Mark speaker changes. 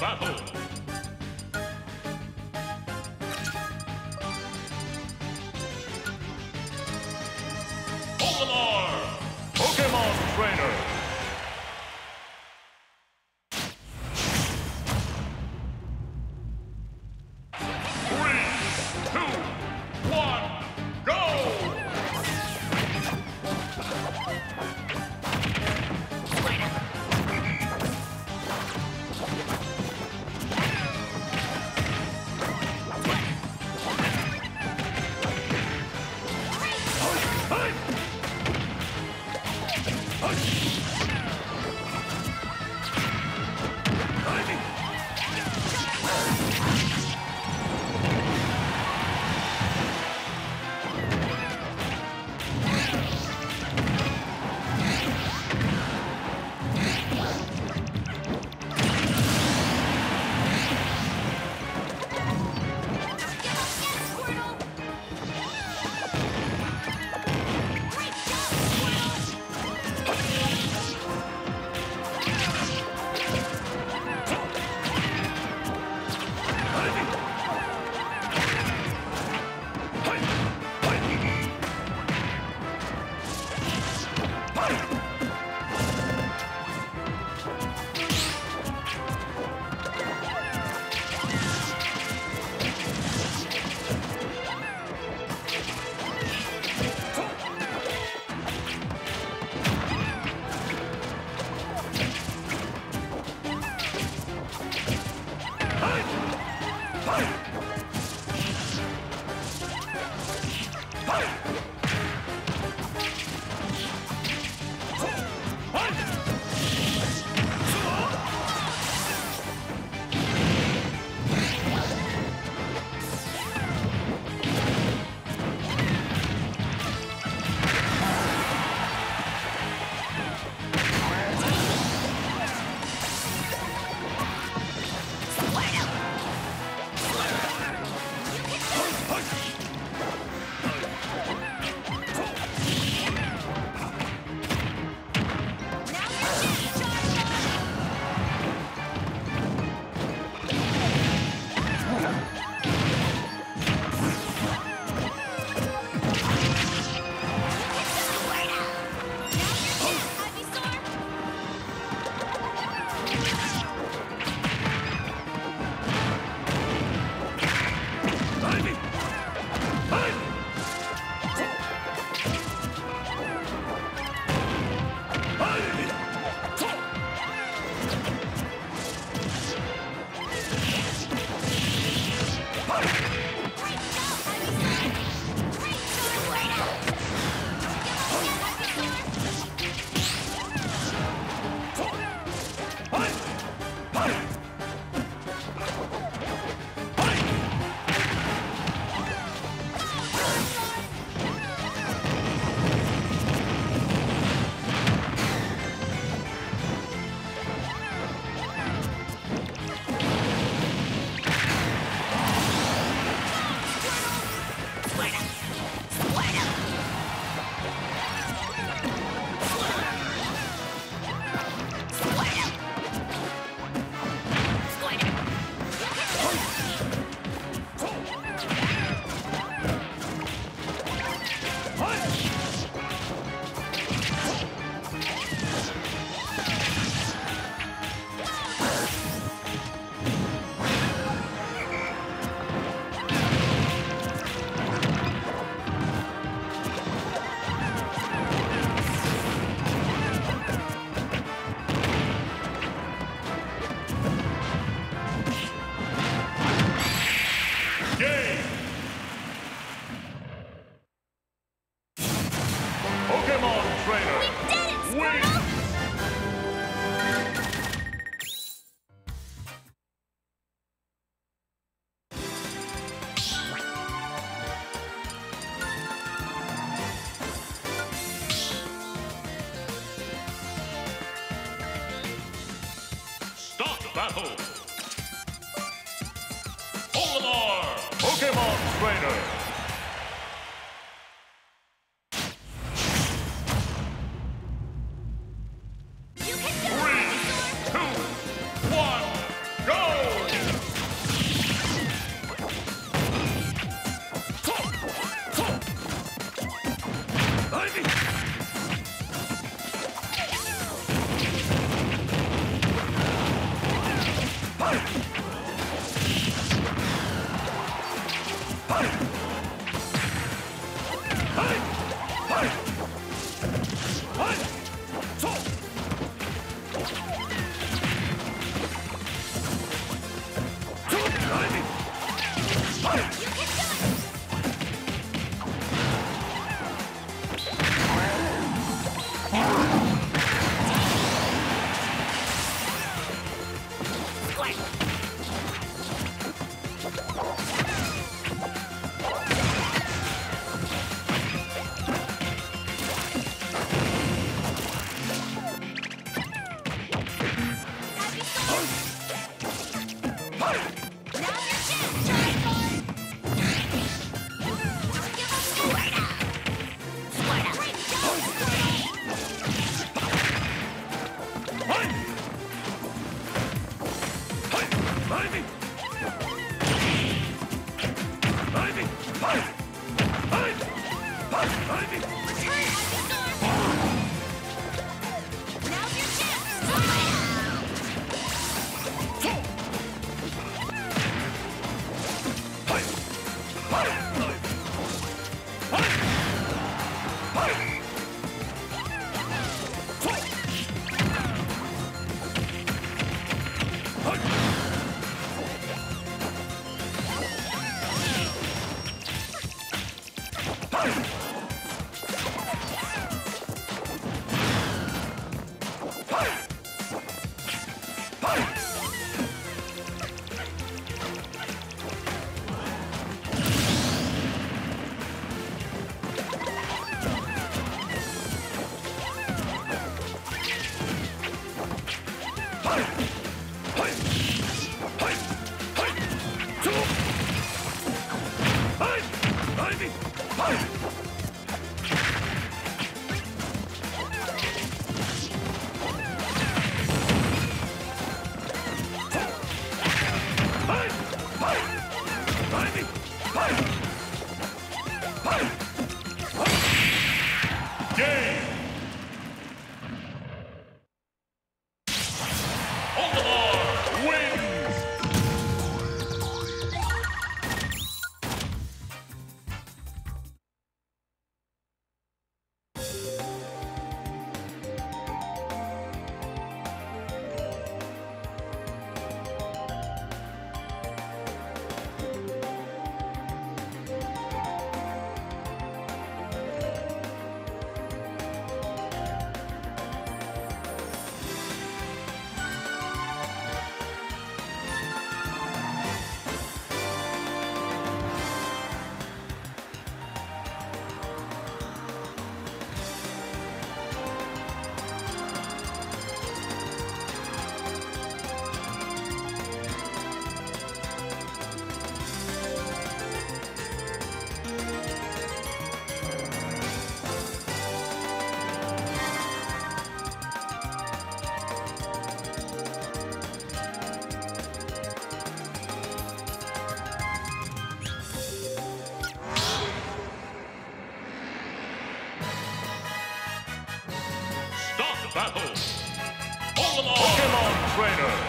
Speaker 1: battle! Battle! Olimar! Pokemon Trainer! Fight! enemy! Battle. Pokemon Trainer.